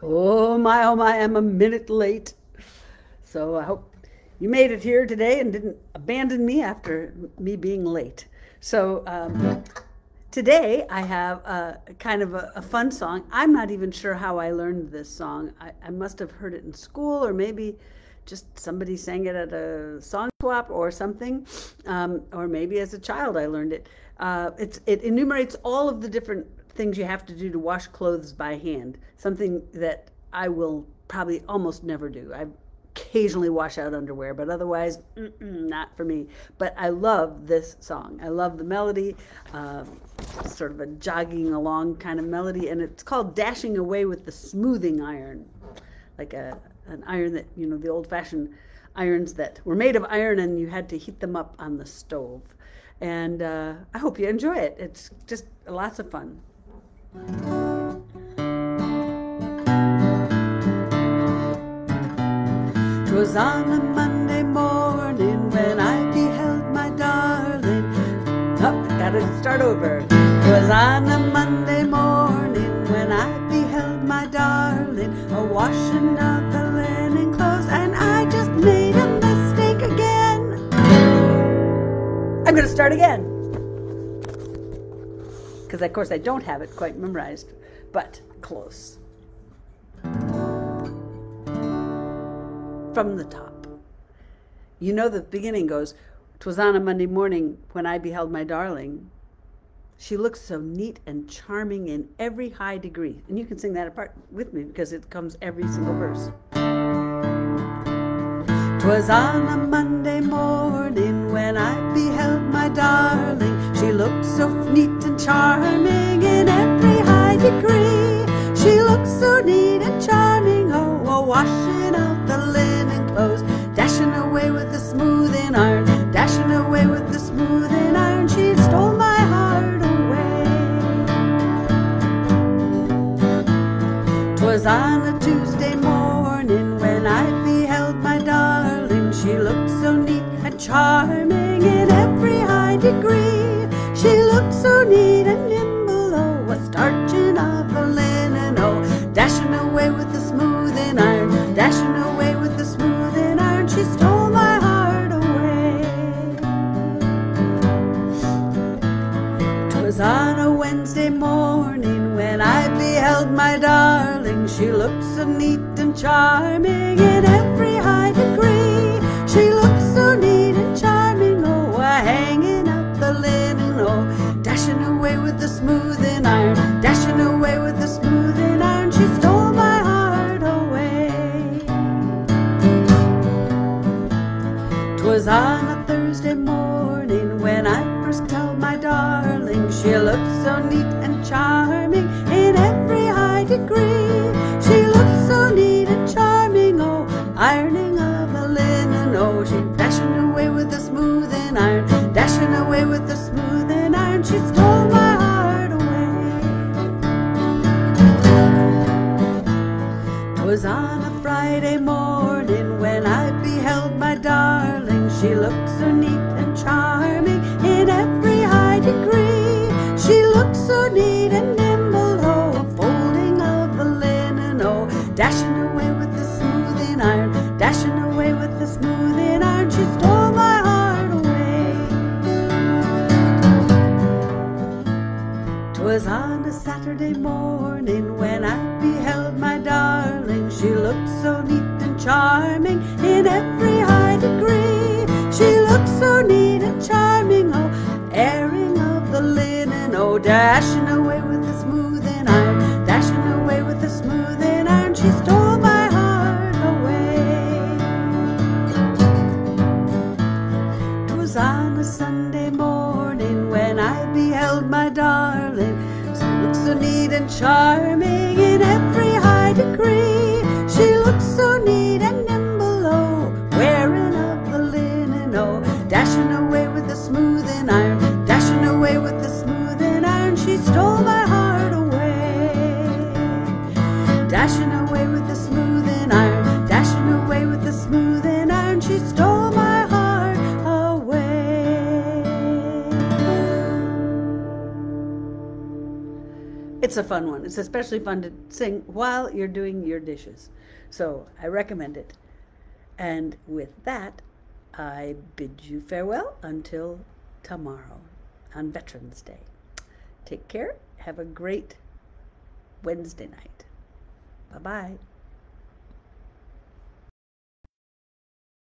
Oh my, oh my, I'm a minute late. So I hope you made it here today and didn't abandon me after me being late. So um, today I have a kind of a, a, fun song. I'm not even sure how I learned this song. I, I must have heard it in school or maybe just somebody sang it at a song swap or something, um, or maybe as a child I learned it. Uh, it enumerates all of the different things you have to do to wash clothes by hand, something that I will probably almost never do. I occasionally wash out underwear, but otherwise, not for me. But I love this song. I love the melody, um, sort of a jogging along kind of melody, and it's called Dashing Away with the Smoothing Iron, like a, an iron that, you know, the old fashioned irons that were made of iron and you had to heat them up on the stove. And uh, I hope you enjoy it. It's just lots of fun. Twas on a Monday morning when I beheld my darling. Oh, gotta start over. Twas on a Monday morning when I beheld my darling a washing of the linen clothes, and I just made a mistake again. I'm gonna start again because of course I don't have it quite memorized, but close. From the top. You know the beginning goes, "'Twas on a Monday morning when I beheld my darling. She looks so neat and charming in every high degree. And you can sing that apart with me because it comes every single verse. Twas on a Monday charming in every high degree. She looked so neat and charming, oh, oh washing out the linen clothes, dashing away with the smoothing iron, dashing away with the smoothing iron. She stole my heart away. Twas on a Tuesday morning when I beheld my darling. She looked so neat and charming dashing away with the smoothing iron, dashing away with the smoothing iron. She stole my heart away. Twas on a Wednesday morning when I beheld my darling. She looked so neat and charming in every She looked so neat and charming in every high degree. She looked so neat and charming, oh, ironing of the linen, oh, she dashing away with the smoothing iron, dashing away with the smoothing iron. She stole my heart away. Twas on a Friday morning when I beheld my darling. She looked so neat charming in every high degree. She looked so neat and charming, oh, airing of the linen, oh, dashing away with the smoothing iron, dashing away with the smoothing iron. She stole my heart away. Twas on a Sunday morning when I beheld my darling. She looked so neat and charming It's a fun one. It's especially fun to sing while you're doing your dishes. So I recommend it. And with that, I bid you farewell until tomorrow on Veterans Day. Take care. Have a great Wednesday night. Bye bye.